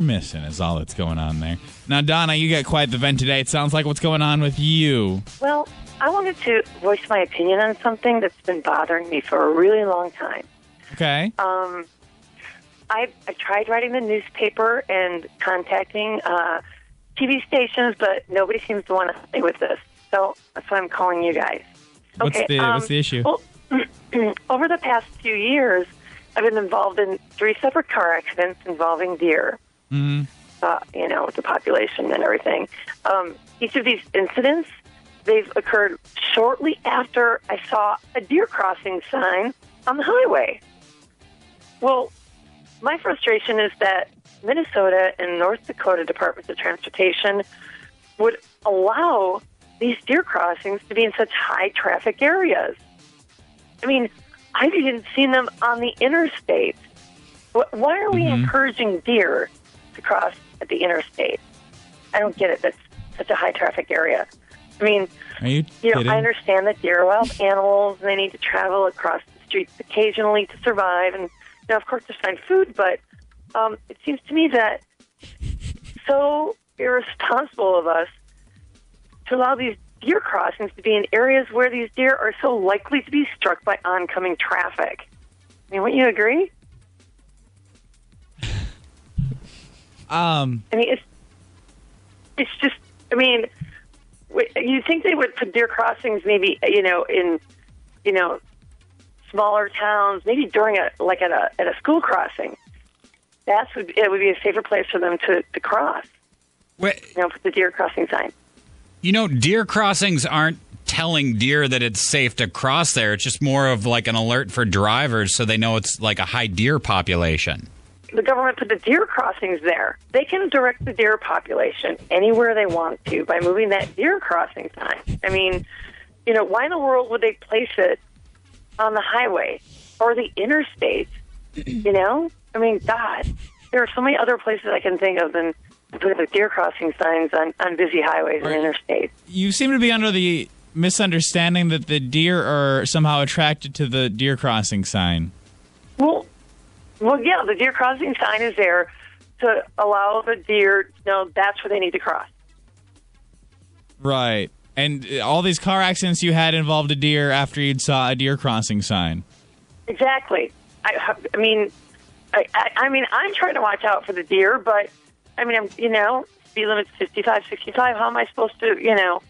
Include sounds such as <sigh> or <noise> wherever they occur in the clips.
missing is all that's going on there. Now, Donna, you got quite the vent today. It sounds like what's going on with you. Well, I wanted to voice my opinion on something that's been bothering me for a really long time. Okay. Um, I, I tried writing the newspaper and contacting uh, TV stations, but nobody seems to want to help me with this. So that's why I'm calling you guys. What's okay, the um, What's the issue? Well, <clears throat> over the past few years, I've been involved in three separate car accidents involving deer. Hmm Uh, you know, the population and everything. Um, each of these incidents, they've occurred shortly after I saw a deer crossing sign on the highway. Well, my frustration is that Minnesota and North Dakota Departments of Transportation would allow these deer crossings to be in such high traffic areas. I mean, I've even seen them on the interstate. Why are we Mhm. encouraging deer to cross at the interstate? I don't get it. That's such a high traffic area. I mean, you you know, kidding? I understand that deer are wild animals and they need to travel across the streets occasionally to survive, and you know, of course, to find food. But um, it seems to me that so irresponsible of us to allow these deer crossings to be in areas where these deer are so likely to be struck by oncoming traffic. I mean, wouldn't you agree? Um. I mean, it's it's just. I mean, you think they would put deer crossings maybe you know in you know smaller towns, maybe during a like at a at a school crossing. That's would it would be a safer place for them to to cross. Wait, You know, put the deer crossing sign. you know, deer crossings aren't telling deer that it's safe to cross there. It's just more of like an alert for drivers so they know it's like a high deer population. The government put the deer crossings there. They can direct the deer population anywhere they want to by moving that deer crossing sign. I mean, you know, why in the world would they place it on the highway or the interstate? You know, I mean, God, there are so many other places I can think of than putting the deer crossing signs on, on busy highways and interstates. You seem to be under the misunderstanding that the deer are somehow attracted to the deer crossing sign. Well, well, yeah, the deer crossing sign is there to allow the deer to know that's where they need to cross. Right. And uh, all these car accidents you had involved a deer after you'd saw a deer crossing sign. Exactly. I, I mean, I, I, I mean, I'm trying to watch out for the deer, but I mean, I'm, you know, speed limit's 55, 65. How am I supposed to, you know,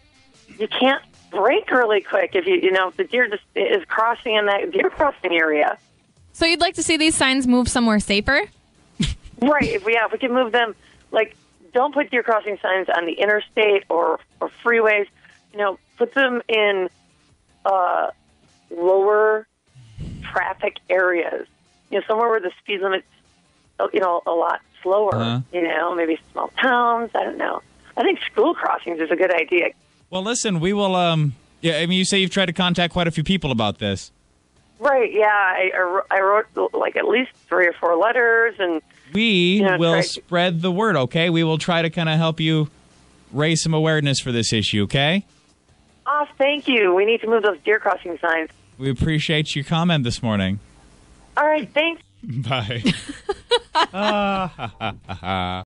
you can't brake really quick if you, you know, if the deer just is crossing in that deer crossing area. So you'd like to see these signs move somewhere safer? Right. If we, yeah, if we can move them, like, don't put deer crossing signs on the interstate or, or freeways. You know, put them in uh, lower traffic areas. You know, somewhere where the speed limit's, uh, you know, a lot slower. Uh-huh. You know, maybe small towns. I don't know. I think school crossings is a good idea. Well, listen, we will. Um. Yeah. I mean, you say you've tried to contact quite a few people about this. Right. Yeah. I, I wrote- like at least three or four letters, and We Yeah, will try- spread the word. Okay. We will try to kind of help you raise some awareness for this issue. Okay. oh, thank you. We need to move those deer crossing signs. We appreciate your comment this morning. All right. Thanks. <laughs> Bye. <laughs> <laughs>